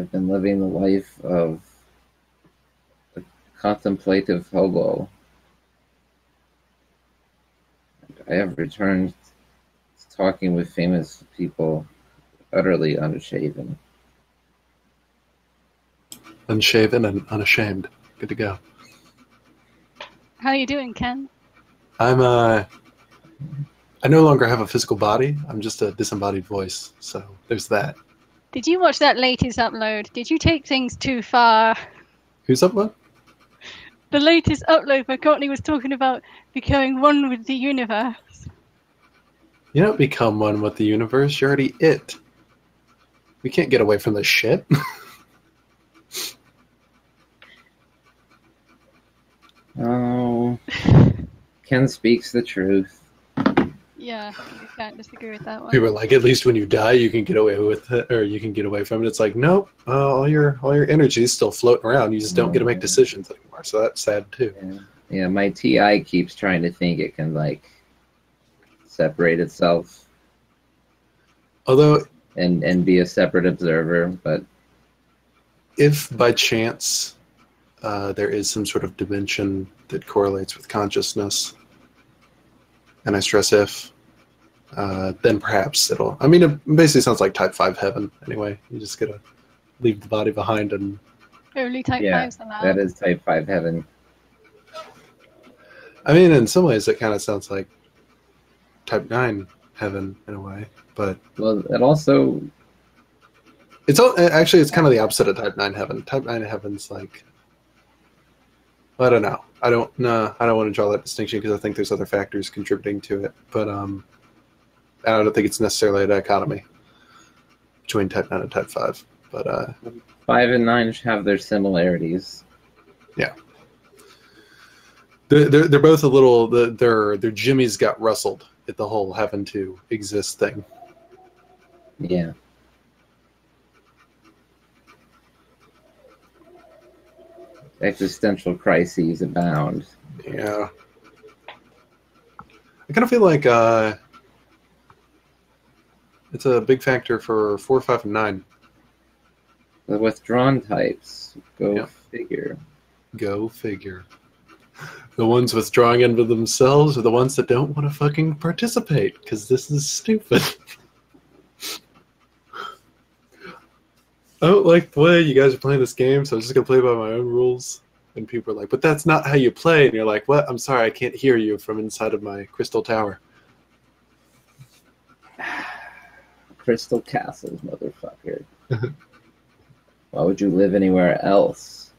I've been living the life of a contemplative hobo. I have returned to talking with famous people utterly unshaven. Unshaven and unashamed. Good to go. How are you doing, Ken? I'm uh I no longer have a physical body. I'm just a disembodied voice. So there's that. Did you watch that latest upload? Did you take things too far? Who's upload? The latest upload where Courtney was talking about becoming one with the universe. You don't become one with the universe. You're already it. We can't get away from this shit. Oh, Ken speaks the truth. Yeah, you can't disagree with that one. People are like, at least when you die, you can get away with it, or you can get away from it. It's like, nope, uh, all your all your energy is still floating around. You just don't get to make decisions anymore. So that's sad too. Yeah. yeah, my TI keeps trying to think it can like separate itself Although, and and be a separate observer, but if by chance uh, there is some sort of dimension that correlates with consciousness, and I stress if, uh, then perhaps it'll. I mean, it basically sounds like Type Five heaven. Anyway, you just gotta leave the body behind and Only type yeah, fives allowed. that is type five heaven. I mean, in some ways, it kind of sounds like Type Nine heaven in a way, but Well, it also it's all actually it's kind of the opposite of Type Nine heaven. Type Nine heaven's like I don't know. I don't no. I don't want to draw that distinction because I think there's other factors contributing to it, but um, I don't think it's necessarily a dichotomy between Type Nine and Type Five. But uh, five and nine have their similarities. they're, they're they're both a little. the- Their their jimmies got rustled at the whole having to exist thing. Yeah. Existential crises abound. Yeah. I kind of feel like uh, it's a big factor for four, five, and nine. The withdrawn types, go Yeah. figure. Go figure. The ones withdrawing into themselves are the ones that don't want to fucking participate because this is stupid. I don't like the way you guys are playing this game, so I'm just gonna play by my own rules. And people are like, "But that's not how you play." And you're like, "What? I'm sorry, I can't hear you from inside of my crystal tower." Crystal castles, motherfucker. Why would you live anywhere else?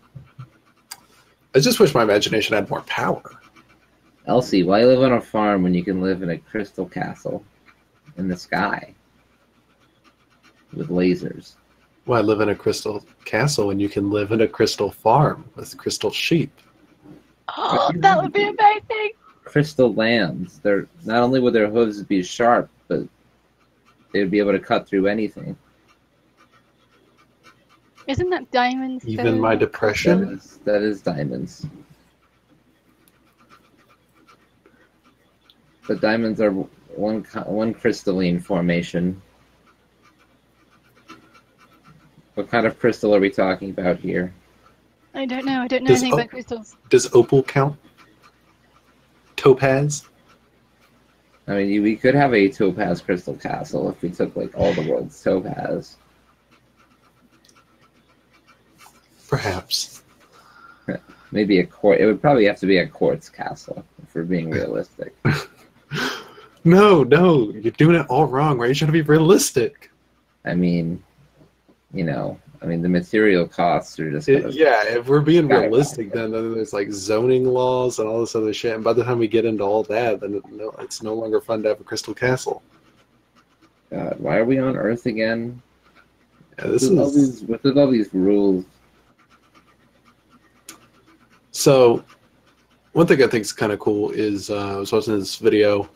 I just wish my imagination had more power. Elsie, why live on a farm when you can live in a crystal castle in the sky with lasers? Why live in a crystal castle when you can live in a crystal farm with crystal sheep? Oh, that would be amazing. Crystal lambs. They're not only would their hooves be sharp, but they would be able to cut through anything. Isn't that diamonds? Even though? my depression. is, that is diamonds. But diamonds are one one crystalline formation. What kind of crystal are we talking about here? I don't know. I don't know Does- anything about crystals. Does opal count? Topaz? I mean, we could have a topaz crystal castle if we took like all the world's topaz. Perhaps. Maybe a quartz. It would probably have to be a quartz castle if we're being realistic. No, no, you're doing it all wrong, right? You're trying to be realistic. I mean, you know, I mean the material costs are just. It- yeah, if we're being realistic, then, then there's like zoning laws and all this other shit. And by the time we get into all that, then it, no, it's no longer fun to have a crystal castle. God, why are we on Earth again? Yeah, this with, all is these, with all these rules. So, one thing I think is kind of cool is uh, I was watching this video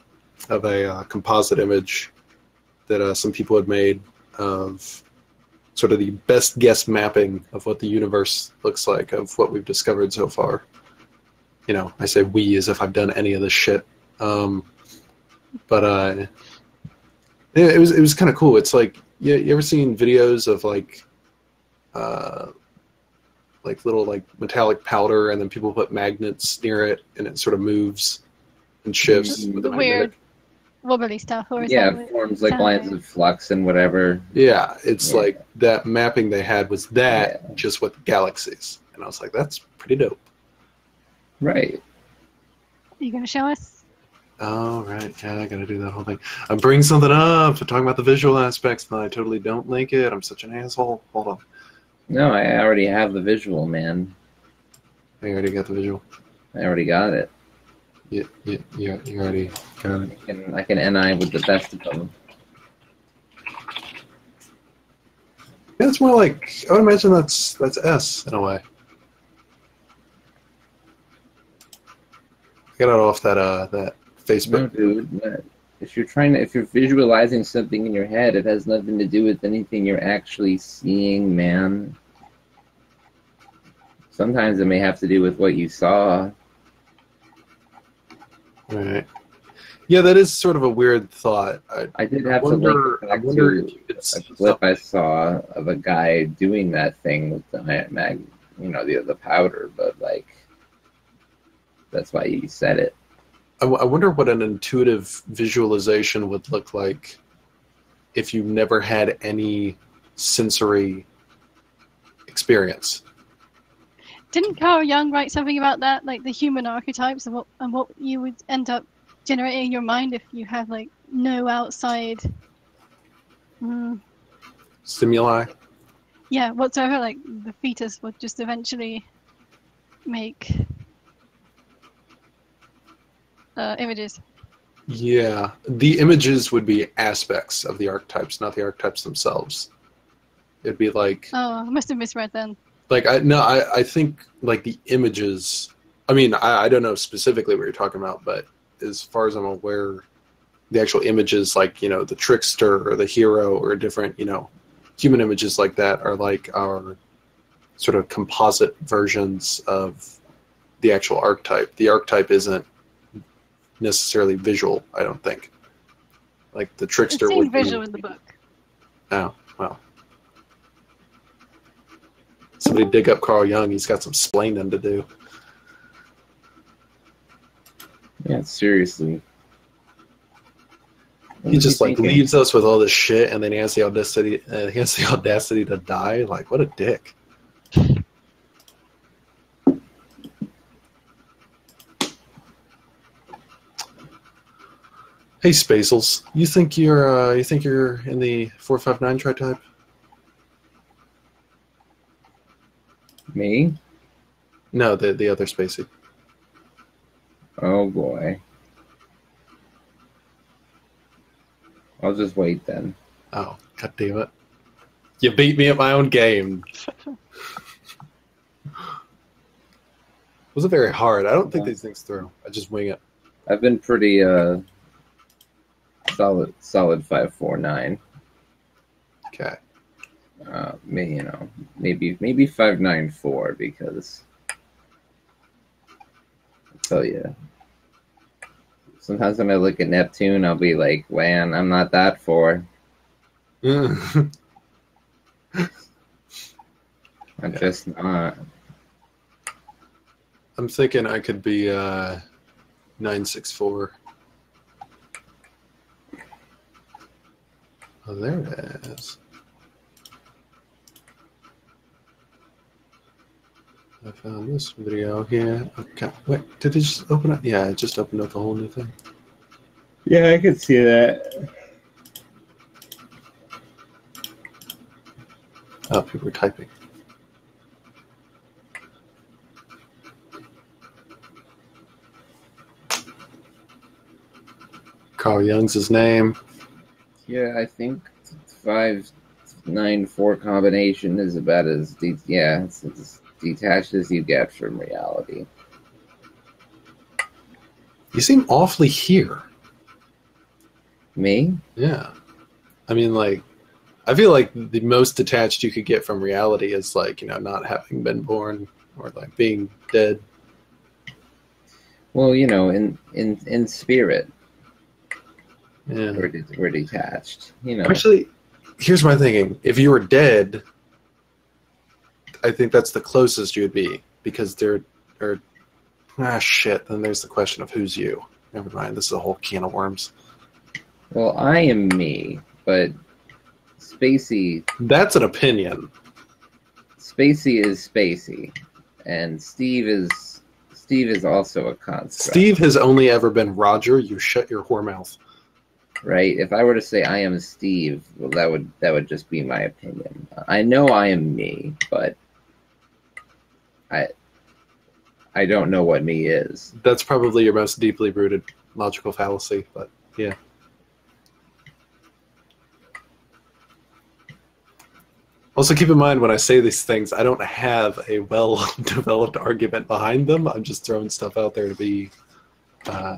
of a uh, composite image that uh, some people had made of sort of the best guess mapping of what the universe looks like of what we've discovered so far. You know, I say we as if I've done any of this shit. Um, but uh, it, it was it was kind of cool. It's like you, you ever seen videos of like uh, like little like metallic powder, and then people put magnets near it, and it sort of moves and shifts with the weird. Wobbly stuff, or Yeah, it forms like sound lines of flux and whatever. Yeah, it's Yeah. like that mapping they had was that Yeah. just with galaxies, and I was like, that's pretty dope. Right. Are you going to show us? Oh right, yeah, I gotta do that whole thing. I'm bringing something up, talking about the visual aspects, and I totally don't link it. I'm such an asshole. Hold on, No, I already have the visual, man. I already got the visual. I already got it. Yeah, yeah, yeah, you already got it. I can, I can NI with the best of them. Yeah, it's more like I would imagine that's that's S in a way. I got off that uh that No, Facebook. dude. no. If you're trying to, if you're visualizing something in your head, it has nothing to do with anything you're actually seeing, man. Sometimes it may have to do with what you saw. Right. Yeah, that is sort of a weird thought. I, I did I have wonder. to link it I back wonder to if you could a clip something. I saw of a guy doing that thing with the mag, you know, the the powder, but like that's why he said it. I, w- I wonder what an intuitive visualization would look like if you never had any sensory experience. Didn't Carl Jung write something about that, like the human archetypes and what and what you would end up generating in your mind if you have like no outside, mm, Stimuli. yeah, whatsoever. Like the fetus would just eventually make uh, images. Yeah, the images would be aspects of the archetypes, not the archetypes themselves. It'd be like Oh, I must have misread then. Like I no, I, I think like the images. I mean, I, I don't know specifically what you're talking about, but as far as I'm aware, the actual images, like you know, the trickster or the hero or different, you know, human images like that are like our sort of composite versions of the actual archetype. The archetype isn't necessarily visual. I don't think. Like the trickster would be. visual in the book. Oh, well. Somebody dig up Carl Jung. He's got some splaining to do. Yeah, seriously. What He just like thinking? leaves us with all this shit, and then he has the audacity. Uh, he has the audacity to die. Like, what a dick. Hey, Spacels, you think you're uh, you think you're in the four five nine tri type? Me? No, the the other Spacey. Oh boy. I'll just wait then. Oh, god damn it! You beat me at my own game. Was it very hard? I don't think these things through. I just wing it. I've been pretty uh solid solid five four nine. Okay. Uh you know, maybe maybe five nine four because I tell you sometimes when I look at Neptune I'll be like, man, I'm not that for. I'm I'm Yeah. just not. thinking I could be uh, nine six four. Oh, there it is. I found this video here. Okay, wait, did it just open up? Yeah, it just opened up a whole new thing. Yeah, I could see that. Oh, people are typing. Carl Jung's his name. Yeah, I think five nine four combination is about as de- yeah, it's as detached as you get from reality. You seem awfully here. Me? Yeah. I mean, like, I feel like the most detached you could get from reality is, like, you know, not having been born or, like, being dead. Well, you know, in in in spirit, Yeah. we're, de- we're detached. You know, Actually, here's my thinking. If you were dead, I think that's the closest you'd be because there are ah shit. Then there's the question of who's you. Never mind. This is a whole can of worms. Well, I am me, but Spacey That's an opinion. Spacey is Spacey, and Steve is Steve is also a construct. Steve has only ever been Roger. You shut your whore mouth. right? If I were to say I am Steve, well, that would that would just be my opinion. I know I am me, but I I don't know what me is. That's probably your most deeply rooted logical fallacy. But yeah. Also, keep in mind when I say these things, I don't have a well developed argument behind them. I'm just throwing stuff out there to be, uh,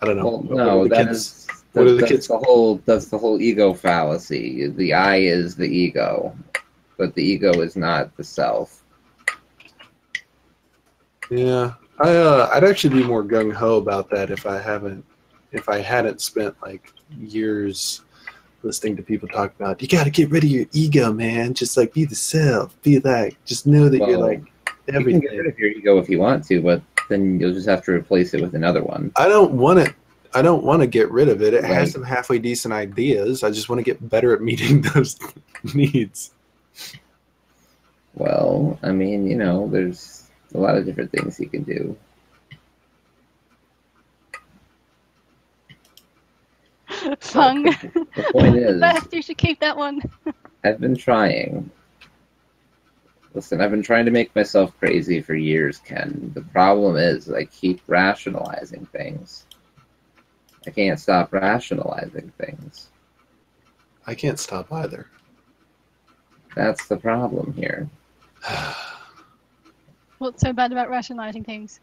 I don't know. Well, no, that kids- is what are the that's kids- the whole that's the whole ego fallacy. The I is the ego, but the ego is not the self. Yeah, I uh, I'd actually be more gung ho about that if I haven't if I hadn't spent like years listening to people talk about you got to get rid of your ego, man. Just like be the self, be like, just know that you're Well, like You can get rid of your ego if you want to, but then you'll just have to replace it with another one. I don't want it. I don't want to get rid of it. It has some halfway decent ideas. I just want to get better at meeting those needs. Well, I mean, you know, there's a lot of different things you can do. Fung. The point is, Beth, you should keep that one. I've been trying. Listen, I've been trying to make myself crazy for years, Ken. The problem is I keep rationalizing things. I can't stop rationalizing things. I can't stop either. That's the problem here. What's so bad about rationalizing things?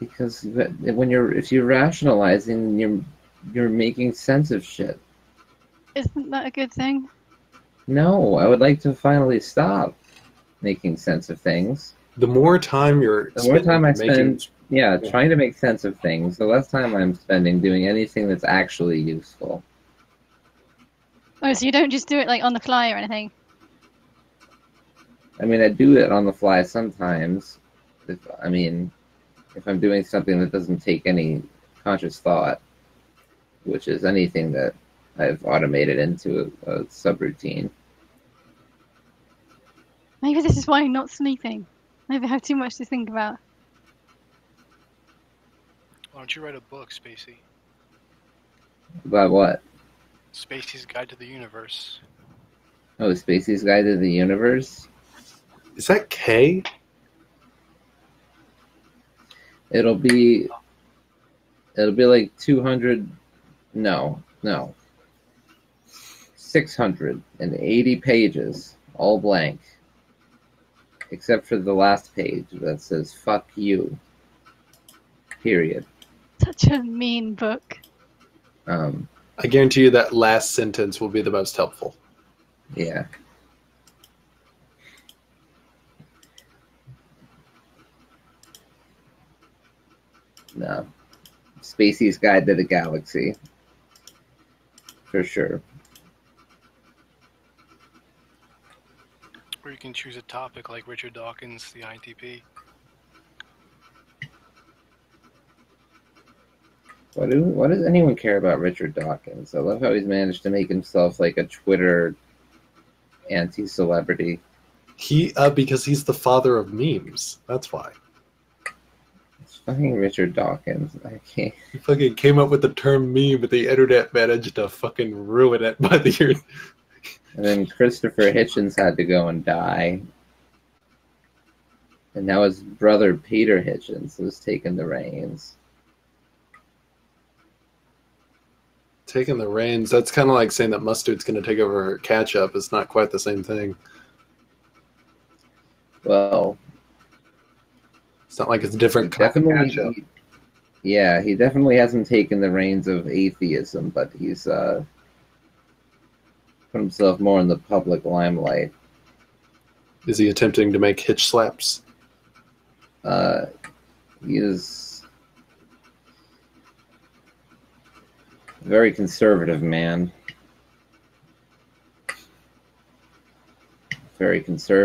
Because when you're if you're rationalizing, you're you're making sense of shit. Isn't that a good thing? No, I would like to finally stop making sense of things. the more time you're The more time I spending spend, yeah, Yeah. trying to make sense of things, the less time I'm spending doing anything that's actually useful. Oh, so you don't just do it like on the fly or anything? I mean, I do it on the fly sometimes. If I mean, if I'm doing something that doesn't take any conscious thought, which is anything that I've automated into a, a subroutine. Maybe this is why I'm not sleeping. Maybe I have too much to think about. Why don't you write a book, Spacey? About what? Spacey's Guide to the Universe. Oh, Spacey's Guide to the Universe. Is that K? It'll be. It'll be like two hundred. No, no. Six hundred and eighty pages, all blank, except for the last page that says "fuck you." Period. Such a mean book. Um, I guarantee you that last sentence will be the most helpful. yeah. No. Spacey's Guide to the Galaxy. For sure. Or you can choose a topic like Richard Dawkins, the INTP. What do what does anyone care about Richard Dawkins? I love how he's managed to make himself like a Twitter anti-celebrity. He uh, because he's the father of memes. That's why. Fucking Richard Dawkins. I can't. He fucking came up with the term meme, but the internet managed to fucking ruin it by the year. And then Christopher Hitchens had to go and die. And now his brother Peter Hitchens was taking the reins. Taking the reins. That's kind of like saying that mustard's going to take over ketchup. It's not quite the same thing. Well, It's not like it's a different kind of definitely. ketchup. yeah, he definitely hasn't taken the reins of atheism, but he's uh, put himself more in the public limelight. Is he attempting to make hitch slaps? Uh, he is a very conservative man. Very conservative.